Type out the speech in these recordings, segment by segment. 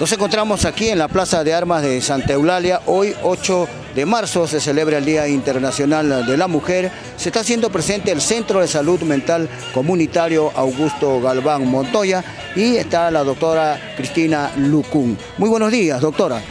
Nos encontramos aquí en la Plaza de Armas de Santa Eulalia. Hoy, 8 de marzo, se celebra el Día Internacional de la Mujer. Se está haciendo presente el Centro de Salud Mental Comunitario Augusto Galván Montoya y está la doctora Cristina Lucún. Muy buenos días, doctora.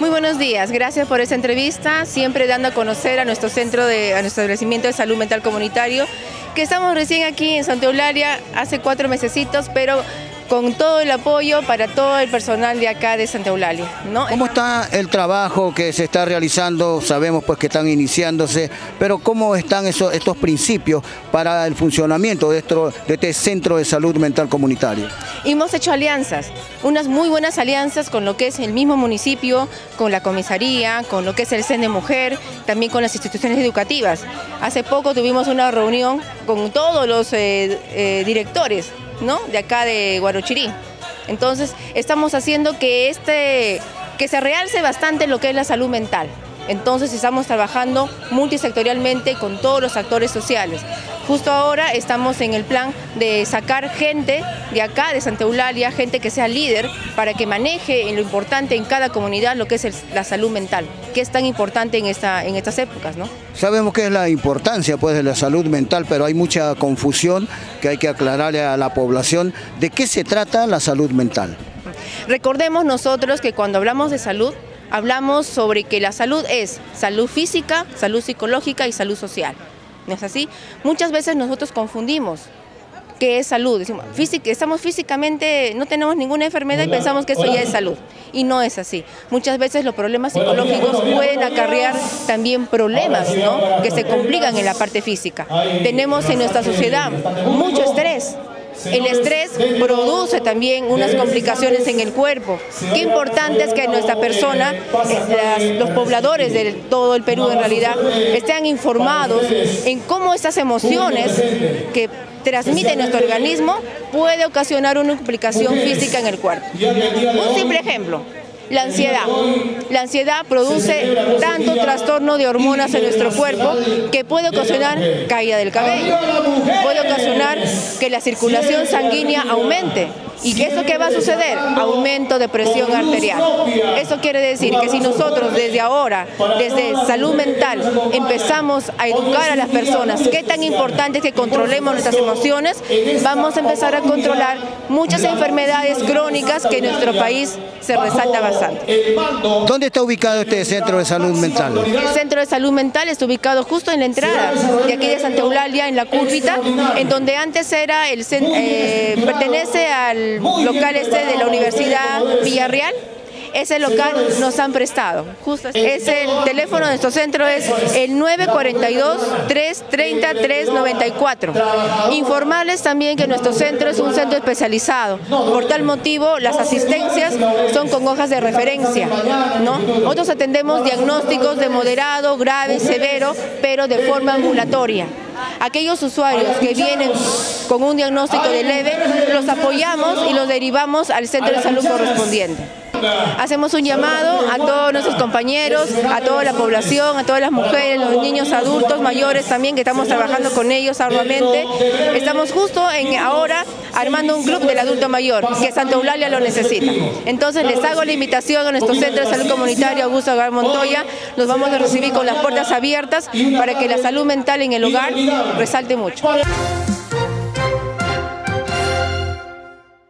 Muy buenos días, gracias por esta entrevista, siempre dando a conocer a nuestro centro, de, a nuestro establecimiento de salud mental comunitario, que estamos recién aquí en Santa Eulalia hace cuatro mesecitos, pero con todo el apoyo para todo el personal de acá de Santa Eulalia. ¿no? ¿Cómo está el trabajo que se está realizando? Sabemos pues que están iniciándose, pero ¿cómo están esos, estos principios para el funcionamiento de, de este centro de salud mental comunitario? Hemos hecho alianzas, unas muy buenas alianzas con lo que es el mismo municipio, con la comisaría, con lo que es el CEN de Mujer, también con las instituciones educativas. Hace poco tuvimos una reunión con todos los eh, eh, directores de acá de Guarochirí. Entonces estamos haciendo que, este, que se realce bastante lo que es la salud mental. Entonces estamos trabajando multisectorialmente con todos los actores sociales. Justo ahora estamos en el plan de sacar gente de acá, de Santa Eulalia, gente que sea líder para que maneje en lo importante en cada comunidad lo que es la salud mental, que es tan importante en, esta, en estas épocas. ¿no? Sabemos que es la importancia pues, de la salud mental, pero hay mucha confusión que hay que aclararle a la población de qué se trata la salud mental. Recordemos nosotros que cuando hablamos de salud, hablamos sobre que la salud es salud física, salud psicológica y salud social. ¿No es así? Muchas veces nosotros confundimos qué es salud. Decimos, estamos físicamente, no tenemos ninguna enfermedad y pensamos que eso ya es salud. Y no es así. Muchas veces los problemas psicológicos pueden acarrear también problemas que se complican en la parte física. Tenemos en nuestra sociedad mucho estrés, el estrés produce también unas complicaciones en el cuerpo. Qué importante es que nuestra persona, eh, los pobladores de todo el Perú en realidad, estén informados en cómo estas emociones que transmite nuestro organismo puede ocasionar una complicación física en el cuerpo. Un simple ejemplo, la ansiedad. La ansiedad produce tanto trastorno de hormonas en nuestro cuerpo que puede ocasionar caída del cabello, puede ocasionar que la circulación sanguínea aumente, ¿Y qué eso qué va a suceder? Aumento de presión arterial. Eso quiere decir que si nosotros desde ahora, desde salud mental, empezamos a educar a las personas qué tan importante es que controlemos nuestras emociones, vamos a empezar a controlar muchas enfermedades crónicas que en nuestro país se resalta bastante. ¿Dónde está ubicado este centro de salud mental? El centro de salud mental está ubicado justo en la entrada de aquí de Santa Eulalia, en la curvita, en donde antes era el eh, pertenece al local este de la Universidad Villarreal ese local nos han prestado. Justo es el teléfono de nuestro centro es el 942-330-394. Informarles también que nuestro centro es un centro especializado. Por tal motivo, las asistencias son con hojas de referencia. ¿no? Nosotros atendemos diagnósticos de moderado, grave, severo, pero de forma ambulatoria. Aquellos usuarios que vienen con un diagnóstico de leve, los apoyamos y los derivamos al centro de salud correspondiente. Hacemos un llamado a todos nuestros compañeros, a toda la población, a todas las mujeres, los niños, adultos, mayores también, que estamos trabajando con ellos arduamente. Estamos justo en ahora armando un club del adulto mayor, que Santa Eulalia lo necesita. Entonces les hago la invitación a nuestro Centro de Salud Comunitario Augusto Agar Montoya, nos vamos a recibir con las puertas abiertas para que la salud mental en el hogar resalte mucho.